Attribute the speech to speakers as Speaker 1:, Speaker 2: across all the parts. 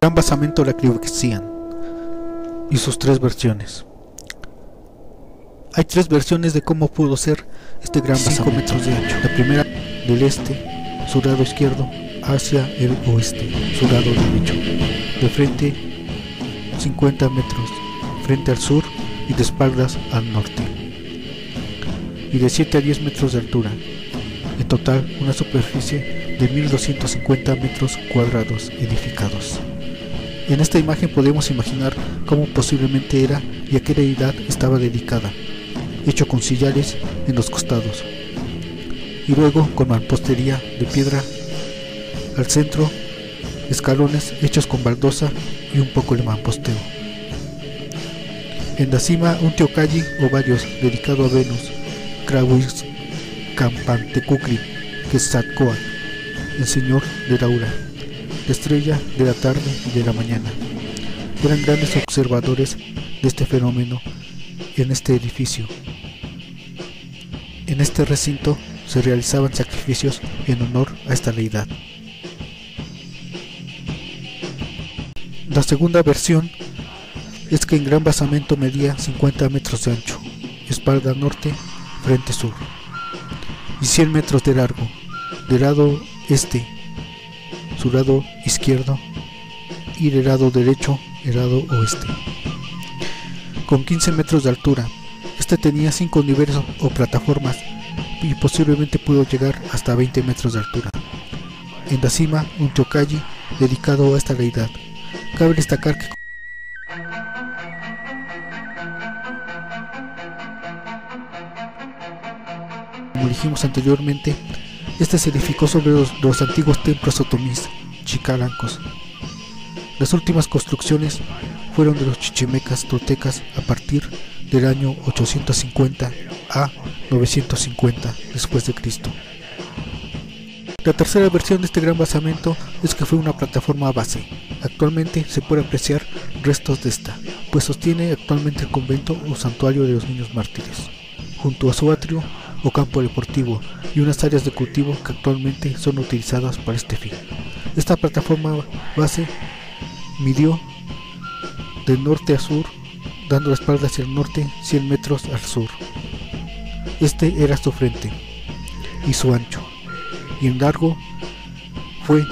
Speaker 1: Gran basamento de la Criuxian y sus tres versiones. Hay tres versiones de cómo pudo ser este gran 5 metros de ancho. La primera del este, su lado izquierdo, hacia el oeste, su lado derecho. De frente 50 metros, frente al sur y de espaldas al norte. Y de 7 a 10 metros de altura. En total, una superficie de 1250 metros cuadrados edificados. En esta imagen podemos imaginar cómo posiblemente era y a qué deidad estaba dedicada, hecho con sillares en los costados, y luego con mampostería de piedra al centro, escalones hechos con baldosa y un poco de mamposteo. En la cima un teocalli o varios dedicado a Venus, Krawis Campantecukli, que es el señor de Laura estrella de la tarde y de la mañana. Eran grandes observadores de este fenómeno en este edificio. En este recinto se realizaban sacrificios en honor a esta deidad. La segunda versión es que en gran basamento medía 50 metros de ancho, espalda norte, frente sur, y 100 metros de largo, del lado este su lado izquierdo y el lado derecho el lado oeste. Con 15 metros de altura, este tenía 5 niveles o plataformas y posiblemente pudo llegar hasta 20 metros de altura. En la cima, un chocalle dedicado a esta deidad. Cabe destacar que como dijimos anteriormente, este se edificó sobre los, antiguos templos otomís, chicalancos. Las últimas construcciones fueron de los chichimecas toltecas a partir del año 850 a 950 después de Cristo. La tercera versión de este gran basamento es que fue una plataforma base. Actualmente se puede apreciar restos de esta, pues sostiene actualmente el convento o santuario de los niños mártires. Junto a su atrio o campo deportivo y unas áreas de cultivo que actualmente son utilizadas para este fin. Esta plataforma base midió de norte a sur, dando la espalda hacia el norte 100 metros al sur. Este era su frente y su ancho, y en largo fue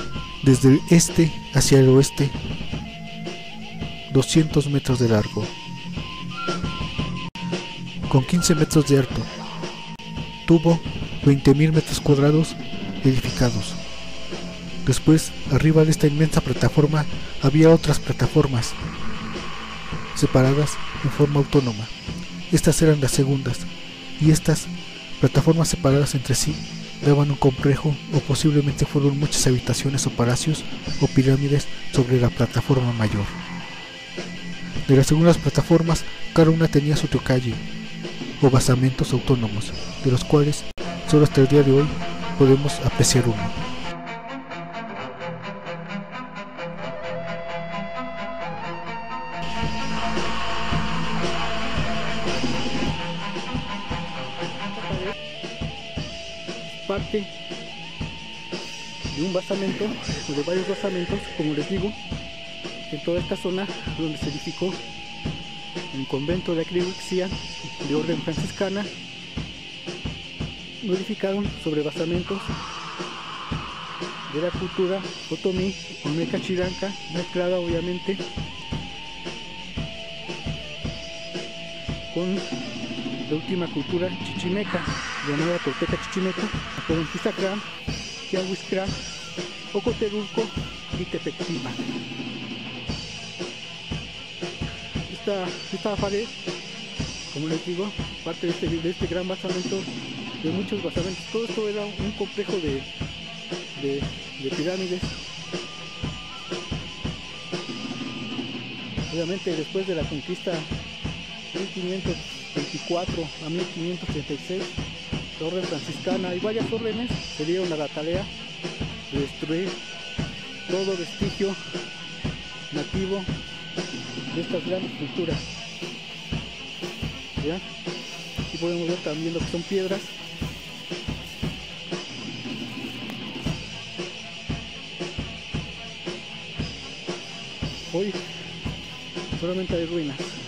Speaker 1: desde el este hacia el oeste 200 metros de largo, con 15 metros de alto tuvo 20.000 metros cuadrados edificados. Después, arriba de esta inmensa plataforma, había otras plataformas separadas en forma autónoma. Estas eran las segundas, y estas plataformas separadas entre sí daban un complejo o posiblemente fueron muchas habitaciones o palacios o pirámides sobre la plataforma mayor. De las segundas plataformas, cada una tenía su tocalle o basamentos autónomos, de los cuales solo hasta el día de hoy podemos apreciar uno. parte de un basamento o de varios basamentos como les digo en toda esta zona donde se edificó el convento de Acriuxia de orden franciscana modificaron sobre basamentos de la cultura otomí o meca chiranca, mezclada obviamente con la última cultura chichimeca, llamada Tolteca Chichimeca, con Tizacrán, Kiahuiscrán, Ocoterulco y Tepectima. Esta, esta pared, como les digo, parte de este, de este gran basamento de muchos basamentos. Todo esto era un complejo de, de, pirámides. Obviamente después de la conquista 1524 a 1536, la orden franciscana y varias órdenes se dieron a la tarea de destruir todo vestigio nativo de estas grandes culturas. Aquí podemos ver también lo que son piedras Hoy solamente hay ruinas.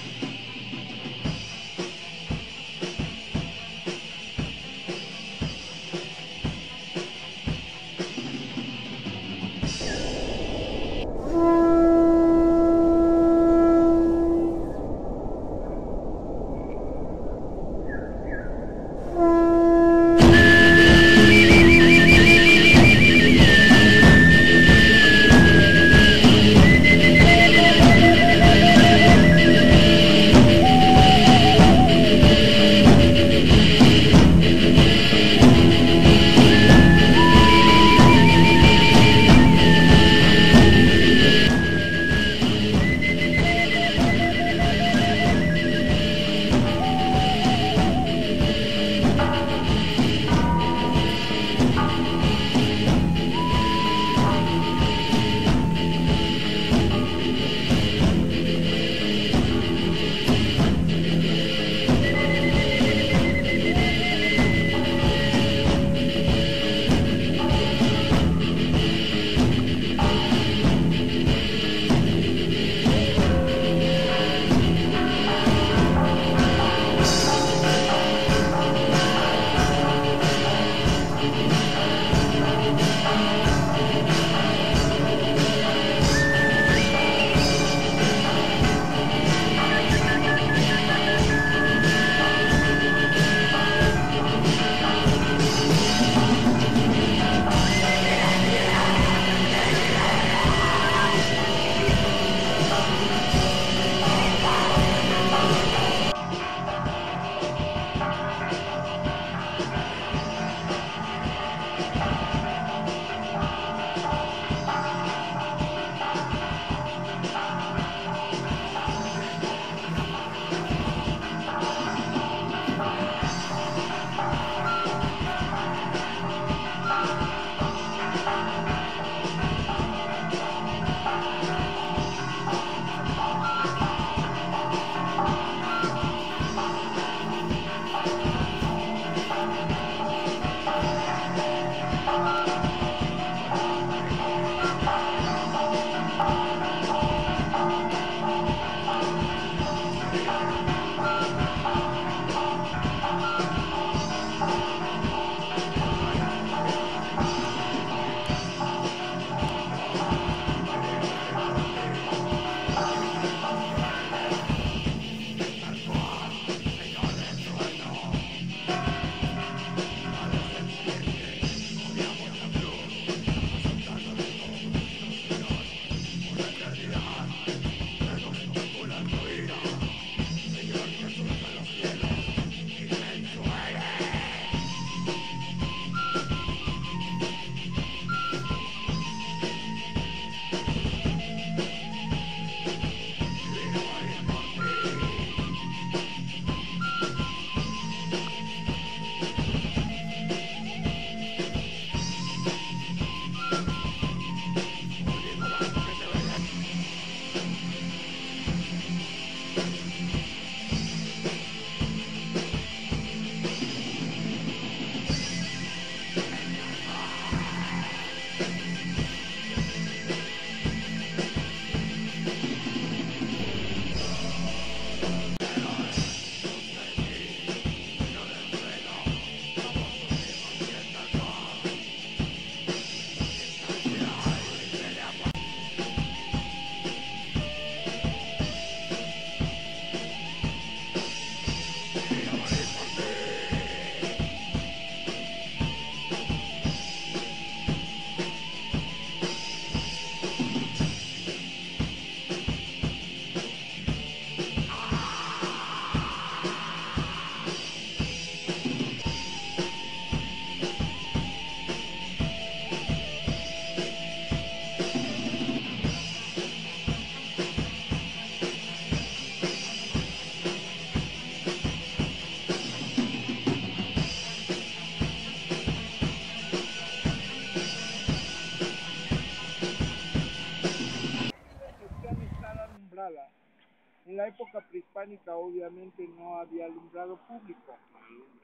Speaker 2: En la época prehispánica obviamente no había alumbrado público.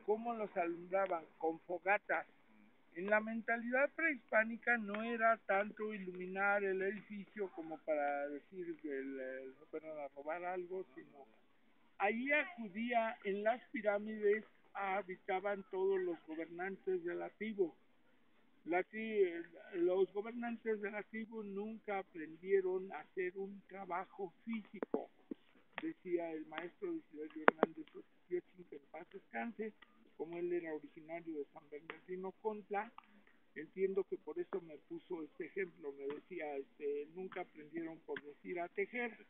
Speaker 2: ¿Cómo los alumbraban? Con fogatas. En la mentalidad prehispánica no era tanto iluminar el edificio como para decir que el, a robar algo, sino ahí acudía en las pirámides habitaban todos los gobernantes de la los gobernantes de la tribu nunca aprendieron a hacer un trabajo físico, decía el maestro Isidro Hernández Otiochin, que en paz descanse, como él era originario de San Bernardino Contla, entiendo que por eso me puso este ejemplo, me decía, este, nunca aprendieron por decir a tejer.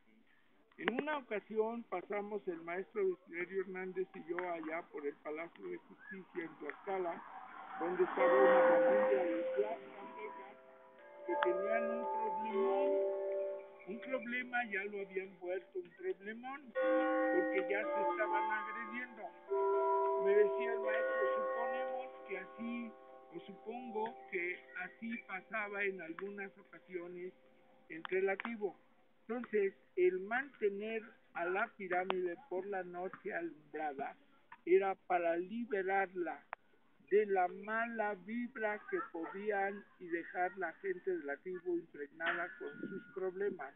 Speaker 2: En una ocasión pasamos el maestro Desiderio Hernández y yo allá por el Palacio de Justicia en Tlaxcala, donde estaba una familia de tlaxcaltecas que tenían un problemón, un problema ya lo habían vuelto un problemón, porque ya se estaban agrediendo. Me decía el maestro, suponemos que así, o supongo que así pasaba en algunas ocasiones entre la tribu. Entonces, el mantener a la pirámide por la noche alumbrada era para liberarla de la mala vibra que podían y dejar la gente de la tribu impregnada con sus problemas.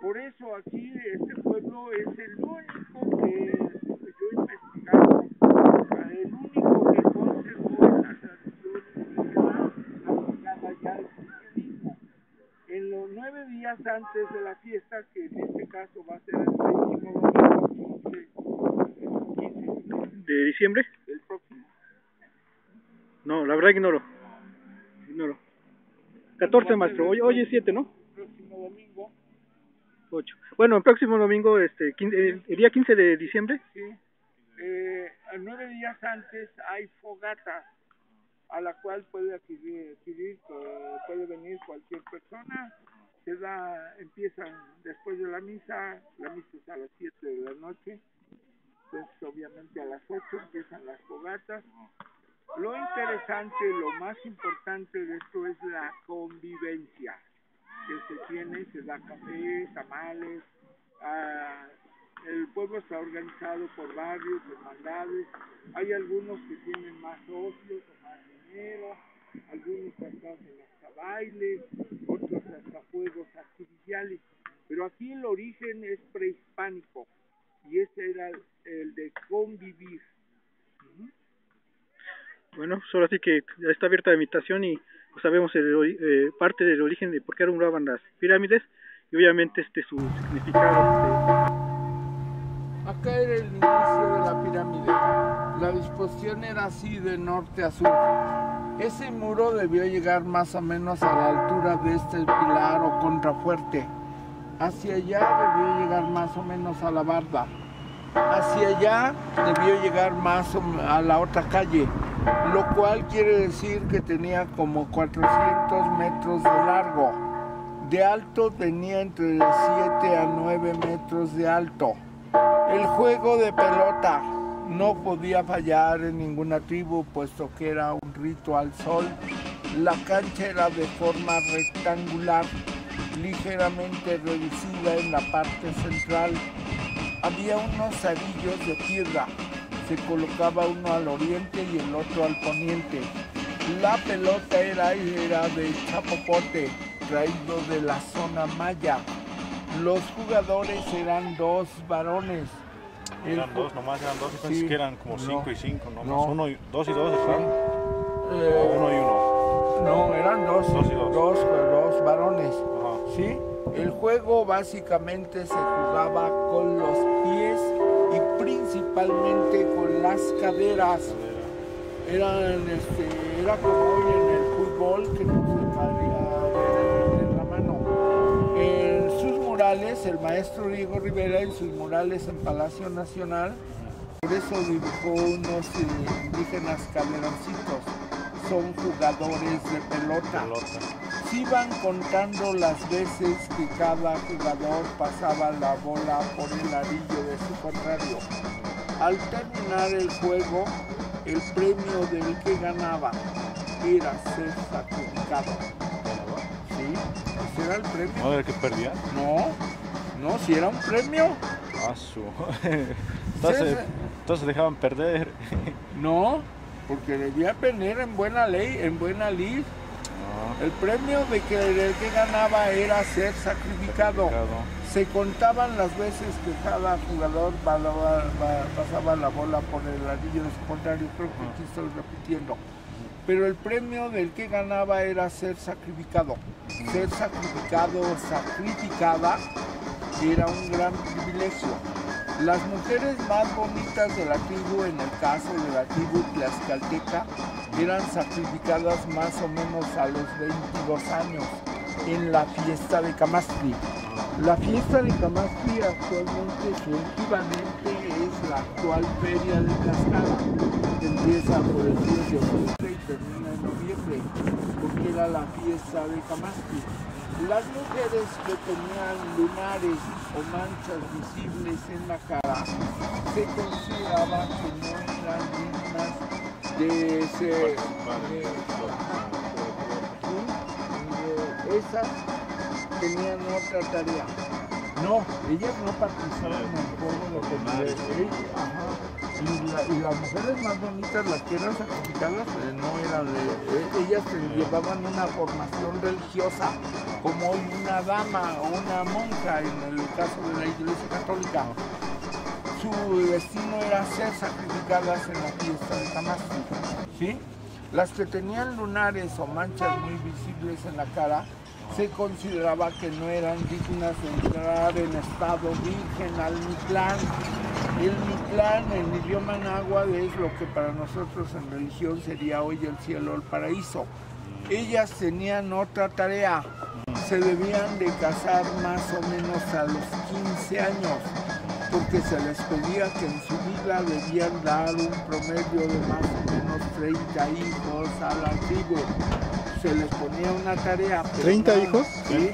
Speaker 2: Por eso aquí este pueblo es el único que yo he investigado, el único que conservó esa tradición indígena aplicada ya al cristianismo. En los nueve días antes de la fiesta, que en este caso va a ser el próximo domingo 15, 15
Speaker 3: ¿De diciembre?
Speaker 2: el próximo,
Speaker 3: No, la verdad ignoro. Ignoro. 14, maestro. Hoy, hoy es 7, ¿no?
Speaker 2: próximo domingo,
Speaker 3: 8. Bueno, el próximo domingo, este, 15, el, el día 15 de diciembre.
Speaker 2: ¿sí? Eh, nueve días antes hay fogatas a la cual puede adquirir, adquirir, eh, puede venir cualquier persona. Se da, empiezan después de la misa, la misa es a las 7 de la noche, entonces obviamente a las 8 empiezan las fogatas. Lo interesante, lo más importante de esto es la convivencia que se tiene, se da café, tamales, ah, el pueblo está organizado por barrios, hermandades, hay algunos que tienen más socios o más dinero, algunos hasta hacen hasta bailes, otros hasta juegos artificiales, pero aquí el origen es prehispánico y ese era el, el de convivir.
Speaker 3: Bueno, solo así que está abierta la invitación y pues, sabemos el, eh, parte del origen de por qué arruinaban las pirámides y obviamente este su significado.
Speaker 2: Acá era el inicio de la pirámide. La disposición era así de norte a sur. Ese muro debió llegar más o menos a la altura de este pilar o contrafuerte. Hacia allá debió llegar más o menos a la barda. Hacia allá debió llegar más o a la otra calle, lo cual quiere decir que tenía como 400 metros de largo. De alto tenía entre 7 a 9 metros de alto. El juego de pelota no podía fallar en ninguna tribu, puesto que era un rito al sol. La cancha era de forma rectangular, ligeramente reducida en la parte central. Había unos arillos de piedra. Se colocaba uno al oriente y el otro al poniente. La pelota era, era de chapopote, traído de la zona maya. Los jugadores eran dos varones. El
Speaker 4: Eran
Speaker 2: ju-
Speaker 4: dos, nomás eran dos, pensé
Speaker 2: Sí,
Speaker 4: que eran como
Speaker 2: no,
Speaker 4: cinco y cinco, nomás
Speaker 2: no.
Speaker 4: uno y, dos y dos, ¿verdad?
Speaker 2: Eh,
Speaker 4: O uno y uno.
Speaker 2: no, eran dos,
Speaker 4: Dos y dos.
Speaker 2: dos, dos varones.
Speaker 4: Ajá.
Speaker 2: ¿sí? El juego básicamente se jugaba con los pies principalmente con las caderas. Eran, este, era como hoy en el fútbol que no se podía en la mano. En sus murales, el maestro Diego Rivera en sus murales en Palacio Nacional, por eso dibujó unos eh, indígenas caderancitos. Son jugadores de pelota.
Speaker 4: Pelota.
Speaker 2: Sí van contando las veces que cada jugador pasaba la bola por el arillo de su contrario. Al terminar el juego, el premio del que ganaba era ser sacrificado. ¿Sí? ¿Ese era el premio?
Speaker 4: ¿No era el que perdía?
Speaker 2: No, no, si era un premio.
Speaker 4: Ah, su. entonces, entonces dejaban perder.
Speaker 2: No, porque debía venir en buena ley, en buena lid. El premio de que el que ganaba era ser sacrificado. Se contaban las veces que cada jugador balaba- ba- pasaba la bola por el anillo de su contrario, creo que aquí estoy repitiendo. Pero el premio del que ganaba era ser sacrificado. Ser sacrificado o sacrificada era un gran privilegio. Las mujeres más bonitas de la tribu, en el caso de la tribu tlaxcalteca, eran sacrificadas más o menos a los 22 años en la fiesta de Camastri. La fiesta de Camastri actualmente su es la actual feria de que Empieza por el 10 de octubre y termina en noviembre, porque era la fiesta de Camastri. Las mujeres que tenían lunares o manchas visibles en la cara se consideraba que no eran dignas de ser... de- de- esas tenían otra tarea. No, ellas no participaban en el de. Y, y las mujeres más bonitas, las que eran sacrificadas, eh, no eran de, eh, ellas eh, llevaban una formación religiosa, como una dama o una monja en el caso de la iglesia católica. Su destino era ser sacrificadas en la fiesta de Tamastri. ¿sí? Las que tenían lunares o manchas muy visibles en la cara se consideraba que no eran dignas de entrar en estado virgen al Mictlán. El Mictlán en idioma náhuatl es lo que para nosotros en religión sería hoy el cielo o el paraíso. Ellas tenían otra tarea, se debían de casar más o menos a los 15 años, porque se les pedía que en su vida debían dar un promedio de más o menos 30 hijos a la tribu. Se les ponía una tarea. pero
Speaker 1: ¿30
Speaker 2: no-
Speaker 1: hijos?
Speaker 2: Sí.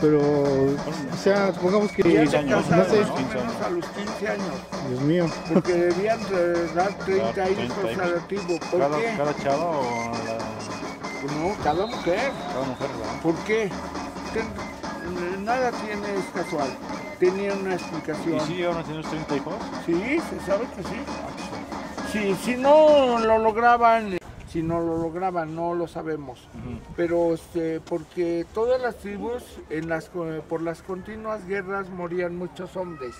Speaker 1: Pero, o sea, supongamos que,
Speaker 4: 15
Speaker 2: de
Speaker 4: años,
Speaker 1: no sé,
Speaker 2: más o menos a los 15 años,
Speaker 1: Dios mío,
Speaker 2: porque debían de dar 30
Speaker 4: Dar 30
Speaker 2: hijos a la
Speaker 4: hijos.
Speaker 2: tribu. ¿Por
Speaker 4: Cada,
Speaker 2: qué?
Speaker 4: cada chava o la-
Speaker 2: No, cada mujer.
Speaker 4: cada mujer, ¿verdad?
Speaker 2: ¿Por qué? Nada tiene es casual. Tenía una explicación.
Speaker 4: ¿Y si llegaron a tener 30 hijos?
Speaker 2: Sí, se sabe que sí. Sí, si no lo lograban, si no lo lograban, no lo sabemos. Pero este, porque todas las tribus, en las, co- por las continuas guerras morían muchos hombres.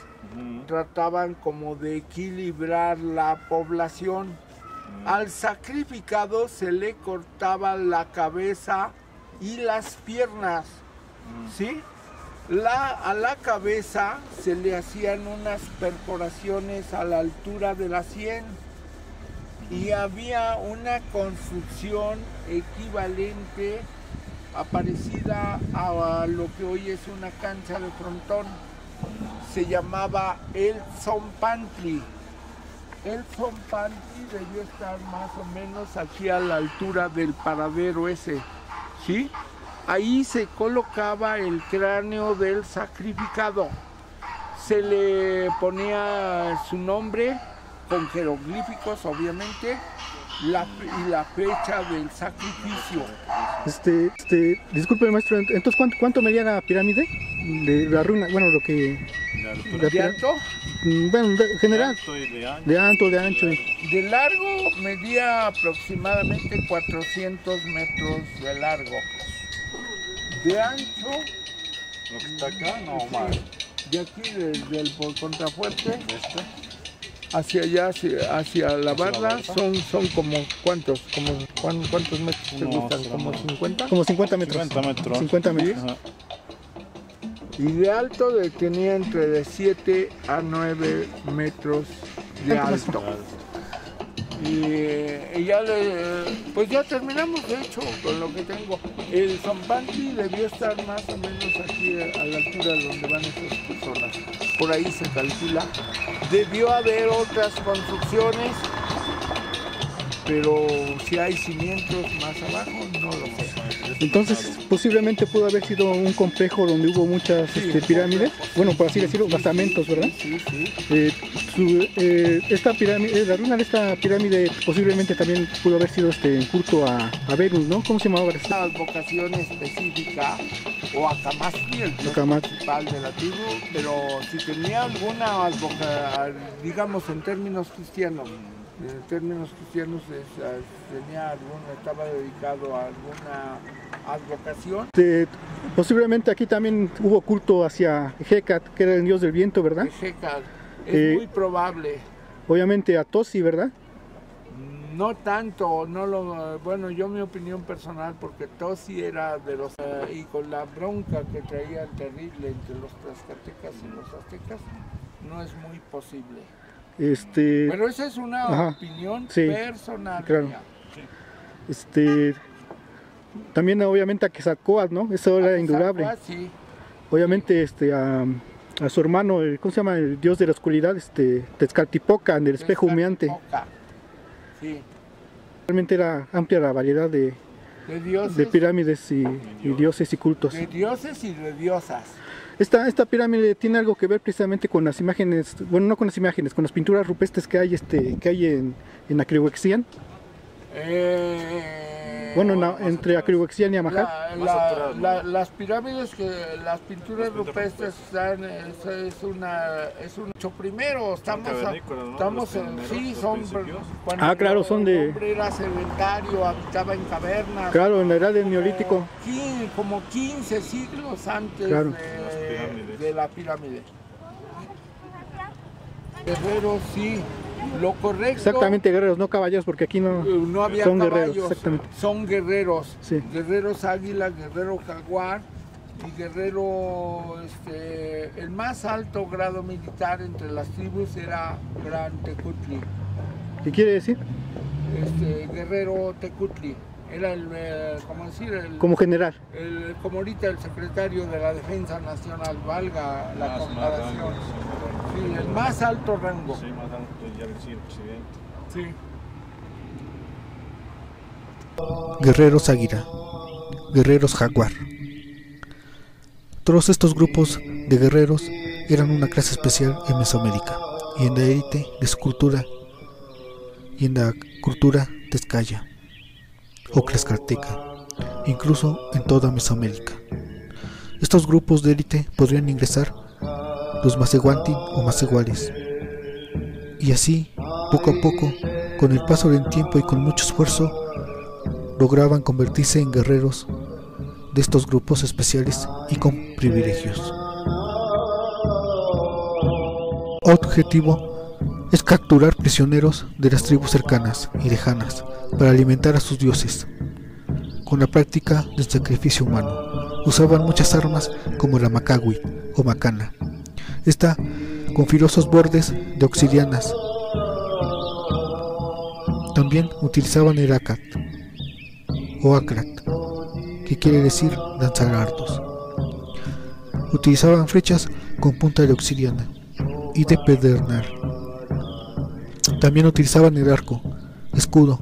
Speaker 2: Trataban como de equilibrar la población. Al sacrificado se le cortaba la cabeza y las piernas. ¿sí? La, a la cabeza se le hacían unas perforaciones a la altura de la sien y había una construcción equivalente, parecida a, lo que hoy es una cancha de frontón. Se llamaba el Zompantli. El Zompantli debió estar más o menos aquí a la altura del paradero ese, ¿sí? Ahí se colocaba el cráneo del sacrificado. Se le ponía su nombre con jeroglíficos, obviamente, la- y la fecha del sacrificio.
Speaker 1: este, este, disculpe maestro, ent- entonces, ¿cuánto, cuánto medía la pirámide? De la ruina, bueno, lo que,
Speaker 4: De
Speaker 2: ¿De alto?
Speaker 1: mm, bueno, de- general,
Speaker 4: alto y de ancho.
Speaker 1: de alto, de ancho,
Speaker 2: De largo medía aproximadamente 400 metros de largo. De ancho,
Speaker 4: Lo que está acá, no más.
Speaker 2: de aquí desde el por- contrafuerte
Speaker 4: Este,
Speaker 2: hacia allá, hacia, hacia la barra, son, son como, ¿cuántos? Como, ¿cuán- ¿Cuántos metros te
Speaker 4: Unos,
Speaker 2: gustan? ¿Como
Speaker 4: unos-
Speaker 2: 50?
Speaker 1: como 50 metros.
Speaker 4: 50 metros.
Speaker 1: 50 metros.
Speaker 4: Ajá.
Speaker 2: Y de alto de- tenía entre de 7 a 9 metros de
Speaker 1: Ay, pues,
Speaker 2: alto. Y, y ya le, pues ya terminamos de hecho con lo que tengo. El Zompanti debió estar más o menos aquí a la altura de donde van estas personas. Por ahí se calcula. Debió haber otras construcciones, pero si hay cimientos más abajo, no lo sé.
Speaker 1: Entonces, posiblemente pudo haber sido un complejo donde hubo muchas
Speaker 2: Sí,
Speaker 1: este, pirámides, bueno, por así decirlo, basamentos, ¿verdad?
Speaker 2: Sí, sí.
Speaker 1: Eh, su- eh, esta pirámide, eh, la ruina de esta pirámide posiblemente también pudo haber sido este, en culto a, a Venus, ¿no? ¿Cómo se llamaba?
Speaker 2: Una advocación específica o a Camastri, el dios principal de la tribu, pero si tenía alguna digamos en términos cristianos, en términos cristianos es- es- tenía alguna, estaba dedicado a alguna advocación.
Speaker 1: Este, posiblemente aquí también hubo culto hacia Hecat, que era el dios del viento, ¿verdad?
Speaker 2: Ejecal. Es
Speaker 1: Eh,
Speaker 2: muy probable.
Speaker 1: Obviamente a Tosi, ¿verdad?
Speaker 2: No tanto, no lo, bueno, yo mi opinión personal, porque Tosi era de los, eh, y con la bronca que traían terrible entre los tlaxcaltecas y los aztecas, no es muy posible.
Speaker 1: Este,
Speaker 2: Pero esa es una
Speaker 1: Ajá,
Speaker 2: opinión
Speaker 1: sí,
Speaker 2: personal.
Speaker 1: claro.
Speaker 2: mía.
Speaker 1: este, también obviamente a Quetzalcóatl, ¿no? Eso era indudable.
Speaker 2: Sí,
Speaker 1: Obviamente este, a, a su hermano, el- ¿cómo se llama? El dios de la oscuridad, este, Tezcatlipoca, del espejo humeante.
Speaker 2: Sí,
Speaker 1: Realmente era amplia la variedad de,
Speaker 2: de dioses,
Speaker 1: de pirámides y, y dioses y cultos.
Speaker 2: de dioses y de diosas.
Speaker 1: Esta, esta pirámide tiene algo que ver precisamente con las imágenes, bueno, no con las imágenes, con las pinturas rupestres que hay, este, que hay en, en Acrihuexian.
Speaker 2: Eh,
Speaker 1: Bueno, na- entre Acrihuexian y Amajal.
Speaker 2: La- la-
Speaker 4: ¿no?
Speaker 2: las pirámides que las pinturas rupestres están es, es una es un hecho primero estamos a-
Speaker 4: ¿no?
Speaker 2: estamos en- sí son
Speaker 1: Ah, claro, son de-
Speaker 2: el hombre era sedentario habitaba en cavernas
Speaker 1: Claro, en la edad del neolítico.
Speaker 2: como 15 siglos antes
Speaker 1: Claro.
Speaker 2: De, de la pirámide Guerrero sí lo correcto
Speaker 1: Exactamente, guerreros, no caballeros, porque aquí no.
Speaker 2: eh, no había
Speaker 1: Son
Speaker 2: caballos,
Speaker 1: guerreros, exactamente.
Speaker 2: son guerreros,
Speaker 1: Sí.
Speaker 2: guerreros águila, guerrero jaguar y guerrero, este, el más alto grado militar entre las tribus era Gran Tecutli,
Speaker 1: ¿Qué quiere decir?
Speaker 2: este, guerrero Tecutli, era el, eh, como decir, el,
Speaker 1: Como general.
Speaker 2: el- como ahorita el secretario de la Defensa Nacional, valga la
Speaker 4: Más, más
Speaker 2: comparación, el más alto rango,
Speaker 4: sí, más alto, ya decía el presidente.
Speaker 2: sí.
Speaker 1: Guerreros Águila, Guerreros Jaguar. Todos estos grupos de guerreros eran una clase especial en Mesoamérica y en la élite de su cultura y en la cultura tezcaya o tlaxcalteca, incluso en toda Mesoamérica. Estos grupos de élite podrían ingresar los Macehuantin o Macehuales y así, poco a poco, con el paso del tiempo y con mucho esfuerzo, lograban convertirse en guerreros de estos grupos especiales y con privilegios. Objetivo es capturar prisioneros de las tribus cercanas y lejanas para alimentar a sus dioses. Con la práctica del sacrificio humano, usaban muchas armas como la macahui o macana. Esta con filosos bordes de obsidianas. También utilizaban el acat o acrat, que quiere decir lanzadardos. Utilizaban flechas con punta de obsidiana y de pedernal. También utilizaban el arco, escudo.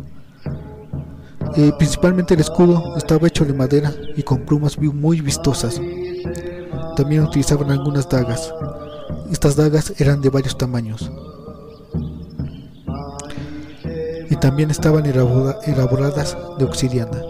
Speaker 1: Eh, principalmente el escudo estaba hecho de madera y con plumas muy vistosas. También utilizaban algunas dagas. Estas dagas eran de varios tamaños. Y también estaban elabora- elaboradas de obsidiana.